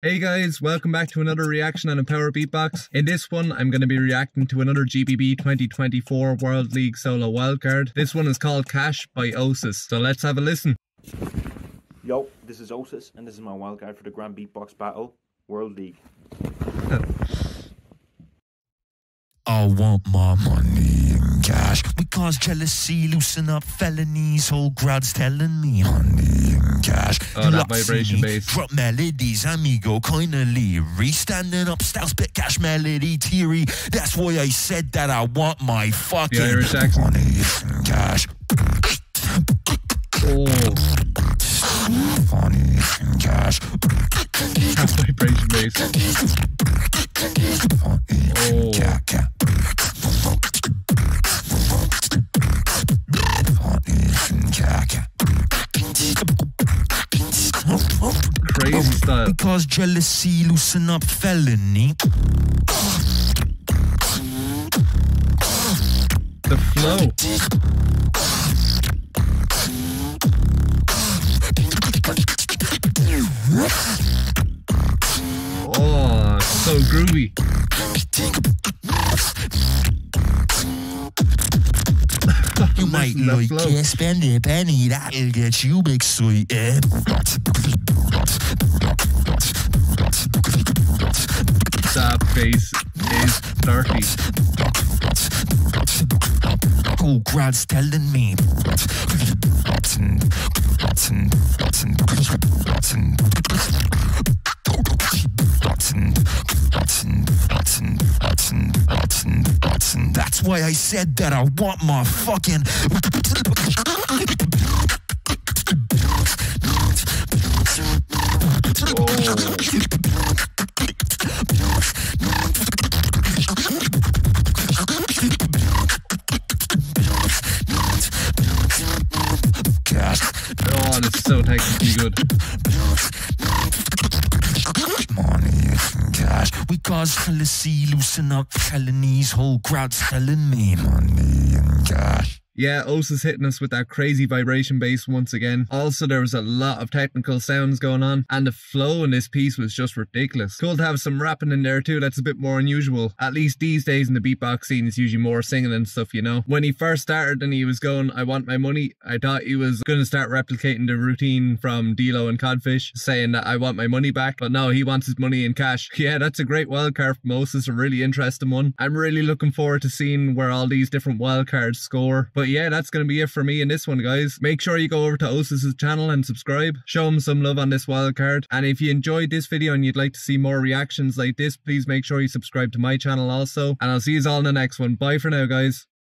Hey guys, welcome back to another reaction on MpowR Beatbox. In this one, I'm going to be reacting to another GBB 2024 World League solo wildcard. This one is called Cash by Osis, so let's have a listen. Yo, this is Osis, and this is my wildcard for the Grand Beatbox Battle World League. Oh. I want my money in cash. We cause jealousy, loosen up felonies. Whole crowd's telling me honey in cash. Oh, that vibration bass. Drop melodies, amigo, kinda leery. Standing up, style spit cash melody, teary. That's why I said that I want my fucking Irish accent. in cash. Oh, in cash. that vibration bass. Oh, crazy oh, style. Because jealousy loosen up felony. The flow. Oh, so groovy. You might like it, spend a penny, that'll get you excited. That bass is dirty. Oh, Grad's telling me. That's why I said that I want my fucking. Oh, oh, that's so technically good. Money and cash. We cause jealousy, loosen up felonies. Whole crowd's telling me money and cash. Yeah, Osis hitting us with that crazy vibration bass once again. Also, there was a lot of technical sounds going on, and the flow in this piece was just ridiculous. Cool to have some rapping in there too, that's a bit more unusual. At least these days in the beatbox scene, it's usually more singing and stuff, you know. When he first started and he was going, I want my money, I thought he was going to start replicating the routine from D-low and Codfish, saying that I want my money back, but no, he wants his money in cash. Yeah, that's a great wildcard from Osis, a really interesting one. I'm really looking forward to seeing where all these different wildcards score. But yeah, that's going to be it for me in this one, guys. Make sure you go over to Osis's channel and subscribe. Show him some love on this wildcard. And if you enjoyed this video and you'd like to see more reactions like this, please make sure you subscribe to my channel also. And I'll see you all in the next one. Bye for now, guys.